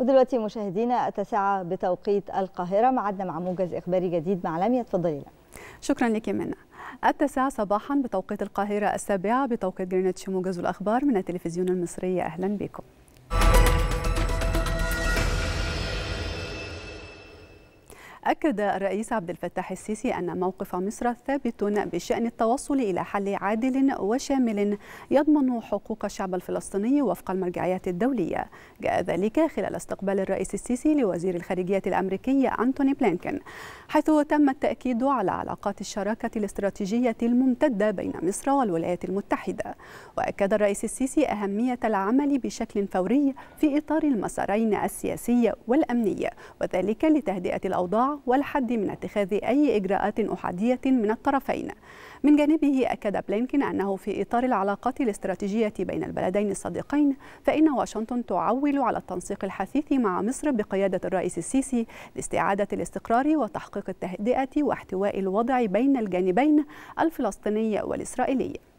ودلوقتي مشاهدينا التاسعة بتوقيت القاهرة معدنا مع موجز إخباري جديد مع لميا اتفضلي لنا. شكرا لك منى. التاسعة صباحا بتوقيت القاهرة السابعة بتوقيت جرينتش موجز الأخبار من التلفزيون المصري. أهلا بكم. أكد الرئيس عبد الفتاح السيسي أن موقف مصر ثابت بشأن التوصل إلى حل عادل وشامل يضمن حقوق الشعب الفلسطيني وفق المرجعيات الدولية. جاء ذلك خلال استقبال الرئيس السيسي لوزير الخارجية الأمريكي أنتوني بلينكن حيث تم التأكيد على علاقات الشراكة الاستراتيجية الممتدة بين مصر والولايات المتحدة. وأكد الرئيس السيسي أهمية العمل بشكل فوري في إطار المسارين السياسي والأمني وذلك لتهدئة الأوضاع والحد من اتخاذ أي إجراءات أحادية من الطرفين. من جانبه أكد بلينكين أنه في إطار العلاقات الاستراتيجية بين البلدين الصديقين فإن واشنطن تعول على التنسيق الحثيث مع مصر بقيادة الرئيس السيسي لاستعادة الاستقرار وتحقيق التهدئة واحتواء الوضع بين الجانبين الفلسطيني والإسرائيلي.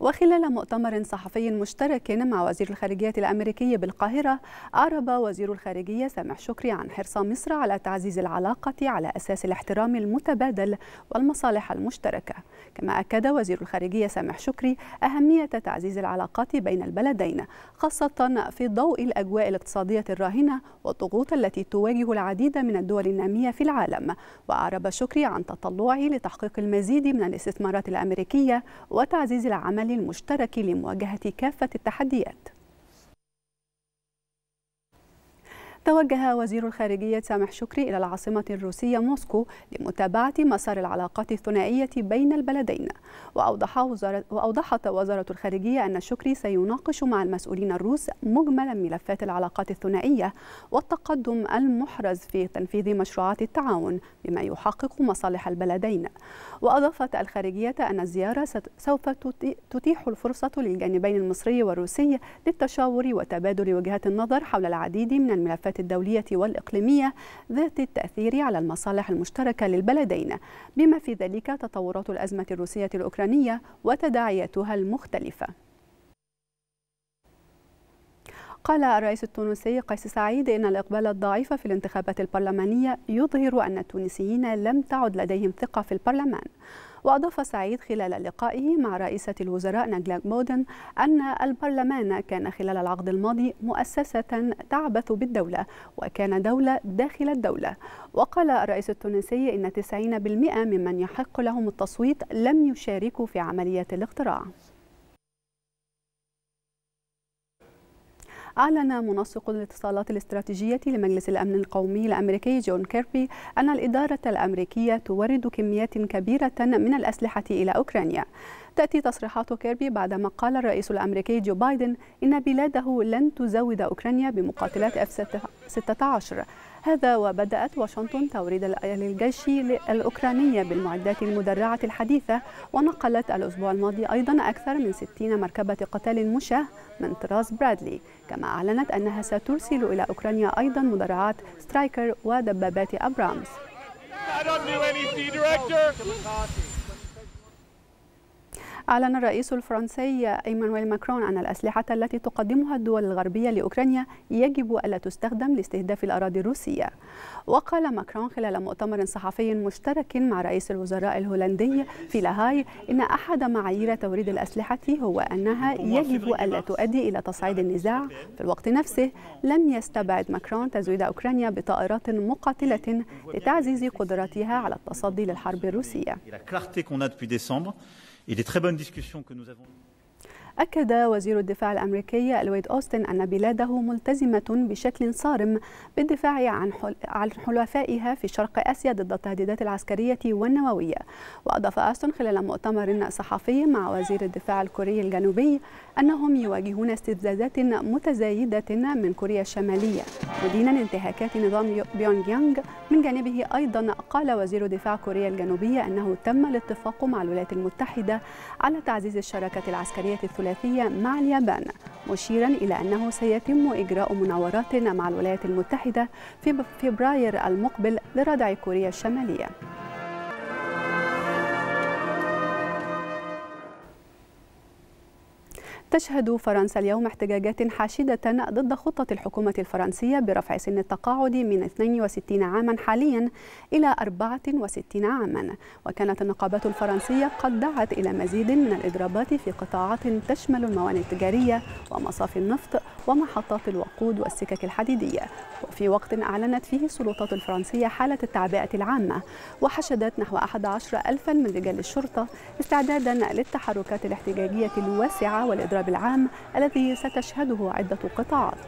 وخلال مؤتمر صحفي مشترك مع وزير الخارجية الأمريكي بالقاهرة أعرب وزير الخارجية سامح شكري عن حرص مصر على تعزيز العلاقة على أساس الاحترام المتبادل والمصالح المشتركة. كما أكد وزير الخارجية سامح شكري أهمية تعزيز العلاقات بين البلدين خاصة في ضوء الأجواء الاقتصادية الراهنة والضغوط التي تواجه العديد من الدول النامية في العالم. وأعرب شكري عن تطلعه لتحقيق المزيد من الاستثمارات الأمريكية وتعزيز العمل العمل المشترك لمواجهة كافة التحديات. توجه وزير الخارجية سامح شكري إلى العاصمة الروسية موسكو لمتابعة مسار العلاقات الثنائية بين البلدين. وأوضح وزارة وأوضحت وزارة الخارجية أن شكري سيناقش مع المسؤولين الروس مجمل ملفات العلاقات الثنائية والتقدم المحرز في تنفيذ مشروعات التعاون بما يحقق مصالح البلدين. وأضافت الخارجية أن الزيارة سوف تتيح الفرصة للجانبين المصري والروسي للتشاور وتبادل وجهات النظر حول العديد من الملفات الدولية والإقليمية ذات التأثير على المصالح المشتركة للبلدين بما في ذلك تطورات الأزمة الروسية الأوكرانية وتداعياتها المختلفة. قال الرئيس التونسي قيس سعيد إن الإقبال الضعيف في الانتخابات البرلمانية يظهر أن التونسيين لم تعد لديهم ثقة في البرلمان. وأضاف سعيد خلال لقائه مع رئيسة الوزراء نجلاء مودن أن البرلمان كان خلال العقد الماضي مؤسسة تعبث بالدولة وكان دولة داخل الدولة. وقال الرئيس التونسي إن 90% ممن يحق لهم التصويت لم يشاركوا في عملية الاقتراع. أعلن منسق الاتصالات الاستراتيجية لمجلس الأمن القومي الأمريكي جون كيربي أن الإدارة الأمريكية تورد كميات كبيرة من الأسلحة إلى أوكرانيا. تأتي تصريحات كيربي بعدما قال الرئيس الأمريكي جو بايدن إن بلاده لن تزود أوكرانيا بمقاتلات اف 16 هذا وبدأت واشنطن توريد للجيش الأوكراني بالمعدات المدرعة الحديثة ونقلت الأسبوع الماضي أيضا أكثر من 60 مركبة قتال مشاة من طراز برادلي. كما أعلنت أنها سترسل إلى أوكرانيا أيضا مدرعات سترايكر ودبابات أبرامز. أعلن الرئيس الفرنسي إيمانويل ماكرون أن الأسلحة التي تقدمها الدول الغربية لأوكرانيا يجب ألا تستخدم لاستهداف الأراضي الروسية. وقال ماكرون خلال مؤتمر صحفي مشترك مع رئيس الوزراء الهولندي في لاهاي إن أحد معايير توريد الأسلحة هو أنها يجب ألا تؤدي إلى تصعيد النزاع في الوقت نفسه. لم يستبعد ماكرون تزويد أوكرانيا بطائرات مقاتلة لتعزيز قدراتها على التصدي للحرب الروسية. Et des très bonnes discussions que nous avons أكد وزير الدفاع الأمريكي لويد أوستن أن بلاده ملتزمة بشكل صارم بالدفاع عن حلفائها في شرق آسيا ضد التهديدات العسكرية والنووية. وأضاف أوستن خلال مؤتمر صحفي مع وزير الدفاع الكوري الجنوبي أنهم يواجهون استفزازات متزايدة من كوريا الشمالية. مدينا انتهاكات نظام بيونغ يانغ من جانبه أيضا قال وزير دفاع كوريا الجنوبية أنه تم الاتفاق مع الولايات المتحدة على تعزيز الشراكة العسكرية الثلاثية مع اليابان مشيرا إلى أنه سيتم إجراء مناورات مع الولايات المتحدة في فبراير المقبل لردع كوريا الشمالية. تشهد فرنسا اليوم احتجاجات حاشدة ضد خطة الحكومة الفرنسية برفع سن التقاعد من 62 عاما حاليا إلى 64 عاما. وكانت النقابات الفرنسية قد دعت إلى مزيد من الإضرابات في قطاعات تشمل الموانئ التجارية ومصافي النفط ومحطات الوقود والسكك الحديدية. وفي وقت أعلنت فيه السلطات الفرنسية حالة التعبئة العامة وحشدت نحو 11 ألفا من رجال الشرطة استعدادا للتحركات الاحتجاجية الواسعة والإضراب العام الذي ستشهده عدة قطاعات.